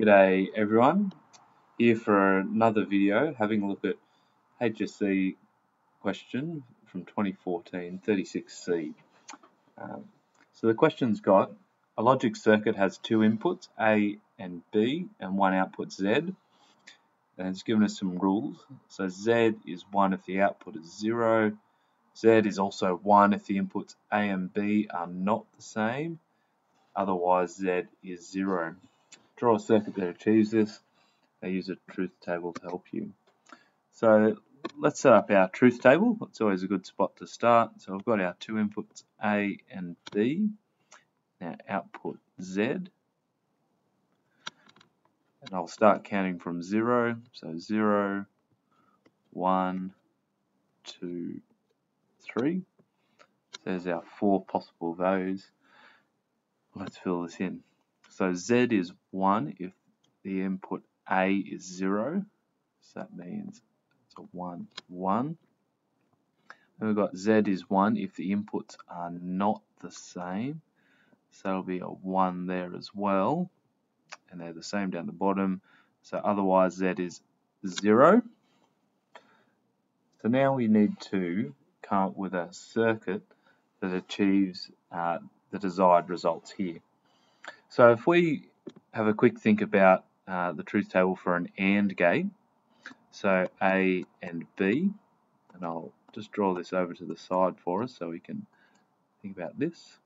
G'day everyone, here for another video having a look at HSC question from 2014, 36C. Um, so the question's got a logic circuit has two inputs, A and B, and one output Z. And it's given us some rules. So Z is 1 if the output is 0. Z is also 1 if the inputs A and B are not the same. Otherwise Z is 0 draw a circuit that achieves this. I use a truth table to help you. So let's set up our truth table. It's always a good spot to start. So I've got our two inputs A and B. Now output Z. And I'll start counting from 0. So 0, 1, 2, 3. There's our four possible values. Let's fill this in. So Z is 1 if the input A is 0. So that means it's a 1, 1. Then we've got Z is 1 if the inputs are not the same. So it'll be a 1 there as well. And they're the same down the bottom. So otherwise Z is 0. So now we need to come up with a circuit that achieves uh, the desired results here. So if we have a quick think about uh, the truth table for an AND gate, so A and B, and I'll just draw this over to the side for us so we can think about this.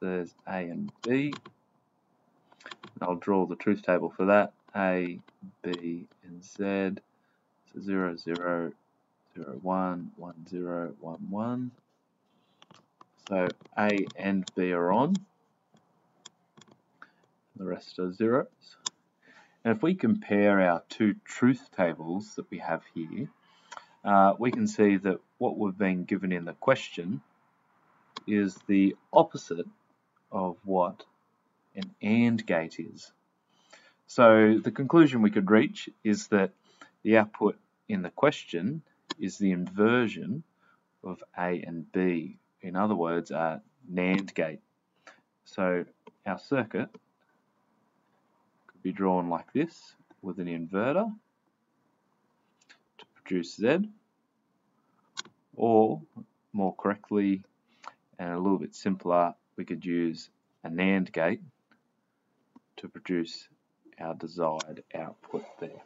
So there's A and B. And I'll draw the truth table for that. A, B, and Z. So 0, 0, 0, 1, 1, 0, 1, 1. So A and B are on the rest are zeros. And if we compare our two truth tables that we have here, uh, we can see that what we've been given in the question is the opposite of what an AND gate is. So the conclusion we could reach is that the output in the question is the inversion of A and B. In other words, a NAND gate. So our circuit be drawn like this with an inverter to produce Z or more correctly and a little bit simpler we could use a NAND gate to produce our desired output there.